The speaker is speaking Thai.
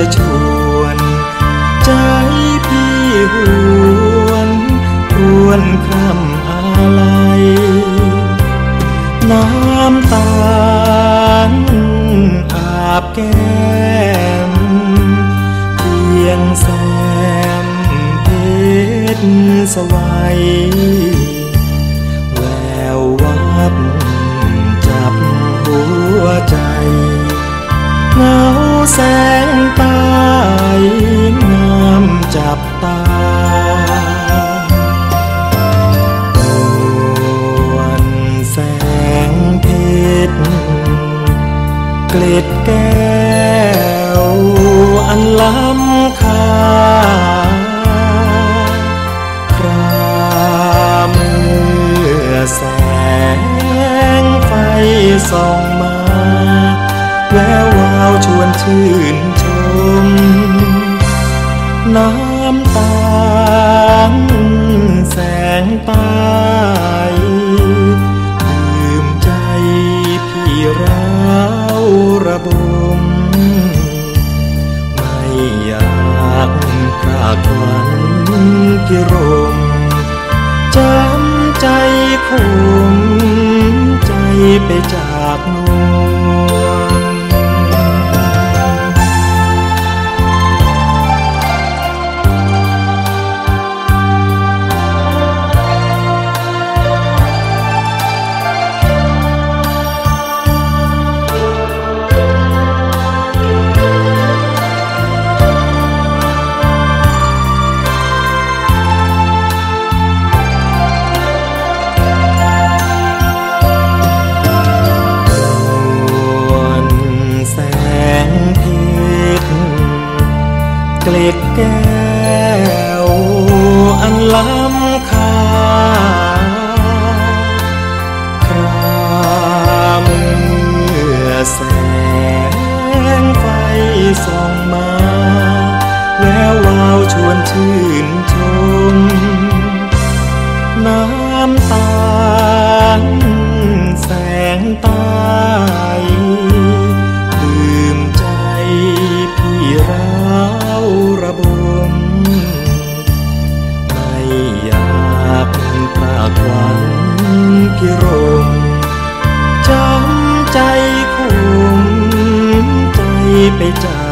จะชวน ใจพี่หวนรวนคำอะไรน้ำตาลอาบแก้มเพียงแสมเพชรสวัย เกล็ดแก้วอันล้ำค่าคราเมื่อแสงไฟส่องมา แวววาวชวนชื่นชม น้ำตาลแสงต้ลืากวันพิรมจำใจคมใจไปจากนว เกล็ดแก้วอันล้ำค่าคราเมื่อแสงไฟส่องมา แล้ววาวชวนชื่น ใจคมใจไปจาก